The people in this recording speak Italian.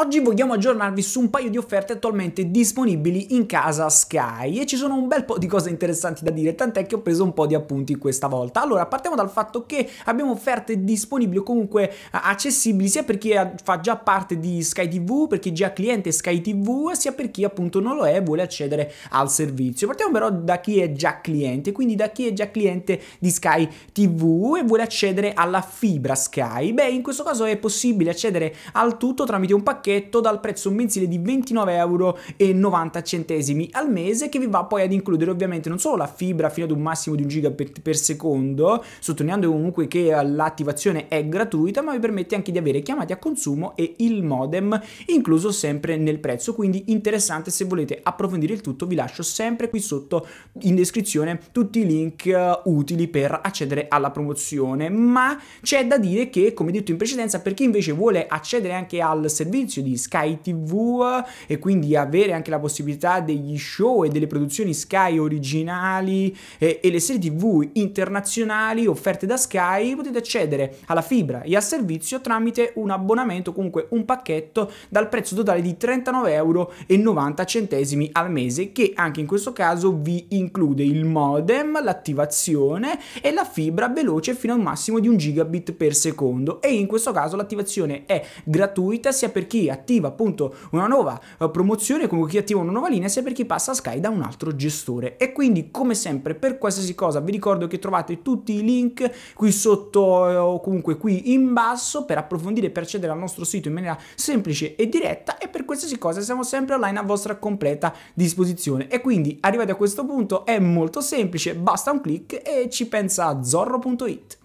Oggi vogliamo aggiornarvi su un paio di offerte attualmente disponibili in casa Sky e ci sono un bel po' di cose interessanti da dire, tant'è che ho preso un po' di appunti questa volta. Allora, partiamo dal fatto che abbiamo offerte disponibili o comunque accessibili sia per chi fa già parte di Sky TV, per chi è già cliente Sky TV, sia per chi appunto non lo è e vuole accedere al servizio. Partiamo però da chi è già cliente, quindi da chi è già cliente di Sky TV e vuole accedere alla fibra Sky. Beh, in questo caso è possibile accedere al tutto tramite un pacchetto pacchetto dal prezzo mensile di 29,90 euro al mese che vi va poi ad includere ovviamente non solo la fibra fino ad un massimo di 1 giga per, secondo, sottolineando comunque che l'attivazione è gratuita, ma vi permette anche di avere chiamate a consumo e il modem incluso sempre nel prezzo, quindi interessante se volete approfondire il tutto vi lascio sempre qui sotto in descrizione tutti i link uh, utili per accedere alla promozione, ma c'è da dire che come detto in precedenza per chi invece vuole accedere anche al servizio servizio di Sky TV e quindi avere anche la possibilità degli show e delle produzioni Sky originali e, e le serie TV internazionali offerte da Sky, potete accedere alla fibra e al servizio tramite un abbonamento, comunque un pacchetto dal prezzo totale di 39,90 euro al mese che anche in questo caso vi include il modem, l'attivazione e la fibra veloce fino a un massimo di 1 gigabit per secondo. E in questo caso l'attivazione è gratuita sia per chi attiva appunto una nuova uh, promozione, come chi attiva una nuova linea, sia per chi passa Sky da un altro gestore. E quindi, come sempre, per qualsiasi cosa, vi ricordo che trovate tutti i link qui sotto eh, o comunque qui in basso per approfondire per accedere al nostro sito in maniera semplice e diretta e per qualsiasi cosa siamo sempre online a vostra completa disposizione. E quindi, arrivati a questo punto, è molto semplice, basta un clic e ci pensa Zorro.it.